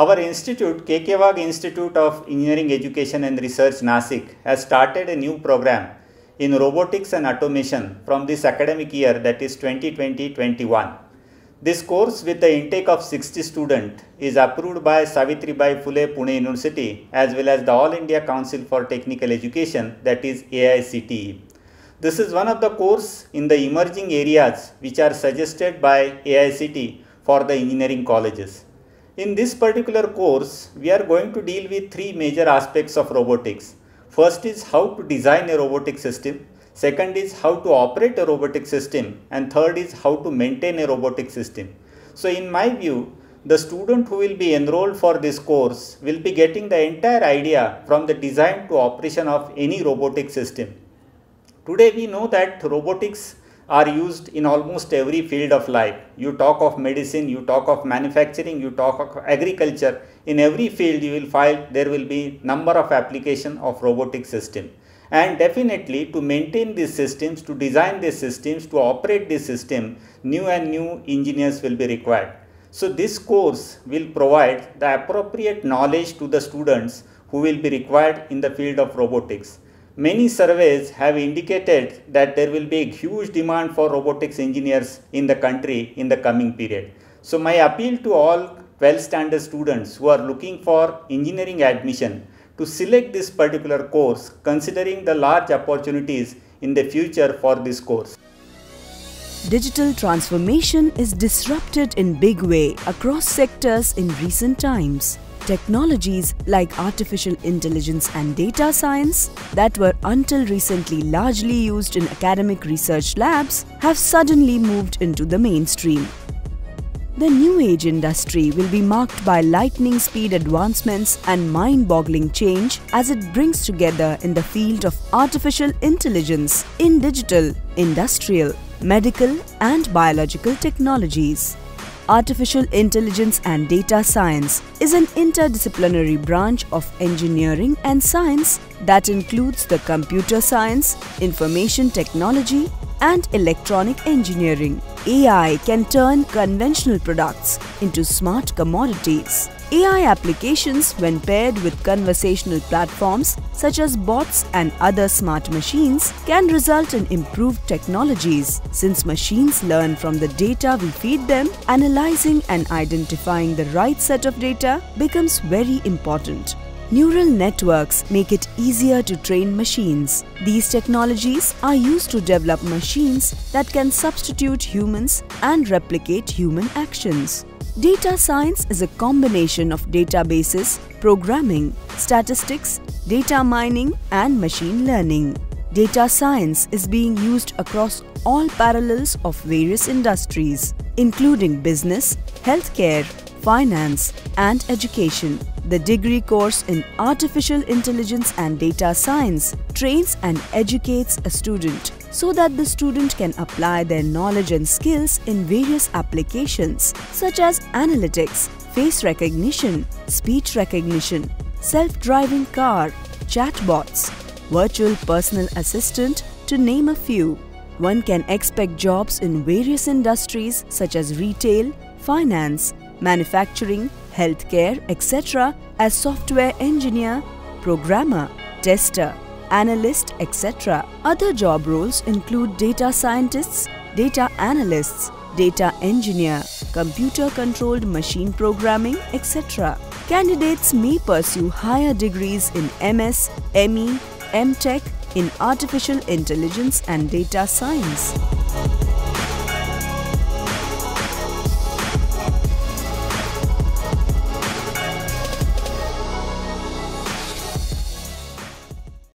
Our institute, K. K. Wagh Institute of Engineering Education and Research, Nasik, has started a new program in robotics and automation from this academic year that is 2020-21. This course with the intake of 60 students is approved by Savitribai Phule Pune University as well as the All India Council for Technical Education that is AICTE. This is one of the course in the emerging areas which are suggested by AICTE for the engineering colleges. In this particular course, we are going to deal with three major aspects of robotics. First is how to design a robotic system. Second is how to operate a robotic system. And third is how to maintain a robotic system. So in my view, the student who will be enrolled for this course will be getting the entire idea from the design to operation of any robotic system. Today we know that robotics are used in almost every field of life. You talk of medicine, you talk of manufacturing, you talk of agriculture. In every field you will find there will be number of application of robotic system. And definitely to maintain these systems, to design these systems, to operate this system, new and new engineers will be required. So this course will provide the appropriate knowledge to the students who will be required in the field of robotics. Many surveys have indicated that there will be a huge demand for robotics engineers in the country in the coming period. So my appeal to all 12 standard students who are looking for engineering admission to select this particular course considering the large opportunities in the future for this course. Digital transformation is disrupted in big way across sectors in recent times. Technologies like artificial intelligence and data science that were until recently largely used in academic research labs have suddenly moved into the mainstream. The new age industry will be marked by lightning speed advancements and mind-boggling change as it brings together in the field of artificial intelligence in digital, industrial, medical and biological technologies. Artificial Intelligence and Data Science is an interdisciplinary branch of engineering and science that includes the computer science, information technology, and electronic engineering. AI can turn conventional products into smart commodities. AI applications when paired with conversational platforms such as bots and other smart machines can result in improved technologies since machines learn from the data we feed them, analyzing and identifying the right set of data becomes very important. Neural networks make it easier to train machines. These technologies are used to develop machines that can substitute humans and replicate human actions. Data science is a combination of databases, programming, statistics, data mining and machine learning. Data science is being used across all parallels of various industries, including business, healthcare, finance and education. The degree course in Artificial Intelligence and Data Science trains and educates a student so that the student can apply their knowledge and skills in various applications such as analytics, face recognition, speech recognition, self-driving car, chatbots, virtual personal assistant to name a few. One can expect jobs in various industries such as retail, finance, manufacturing, healthcare, etc. as software engineer, programmer, tester, analyst, etc. Other job roles include data scientists, data analysts, data engineer, computer-controlled machine programming, etc. Candidates may pursue higher degrees in MS, ME, MTech in Artificial Intelligence and Data Science.